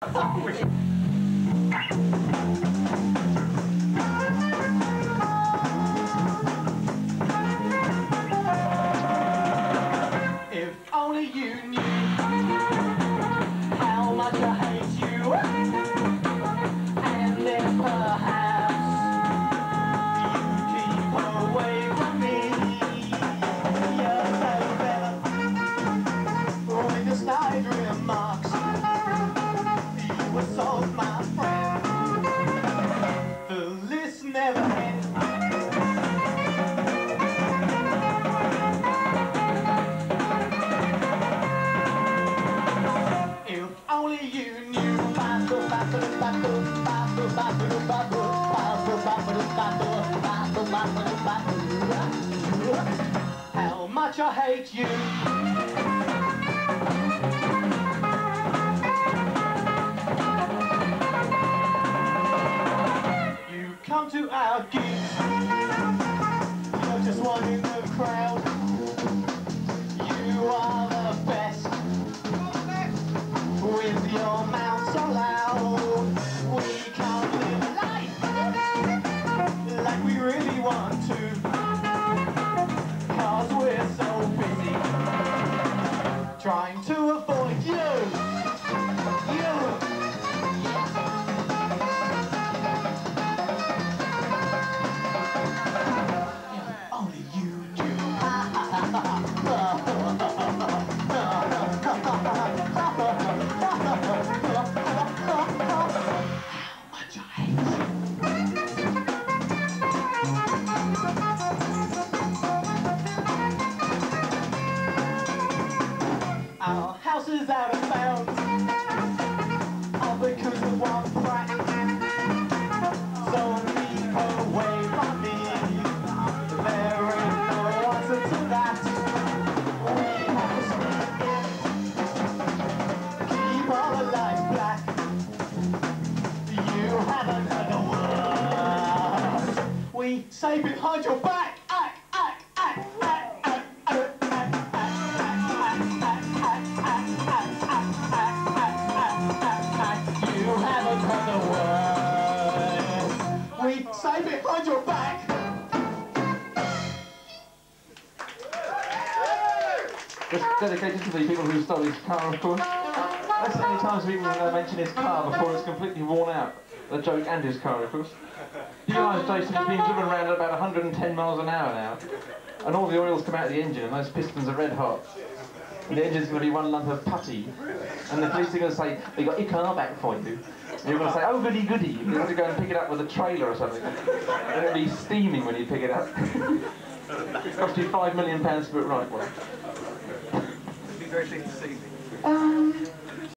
Wait. How much I hate you. You come to our gigs. You're just one in the crowd Is out of bounds. All because of one prank So keep away from me. There ain't no answer to that. We have to sneak in Keep all the lights black. You haven't heard the words We say behind your back say behind your back. Just dedicated to the people who stole his car, of course. That's the only times people uh, mention his car before it's completely worn out. The joke and his car, of course. You realise, Jason, he's been driven around at about 110 miles an hour now. And all the oil's come out of the engine, and those pistons are red hot. And the engine's going to be one lump of putty. And the police are going to say, we got your car back for you. And you're going to say, oh, goody goody. You have to go and pick it up with a trailer or something. And it'll be steaming when you pick it up. it Cost you five million pounds to put it right, well. Be very pleased to see you. Um,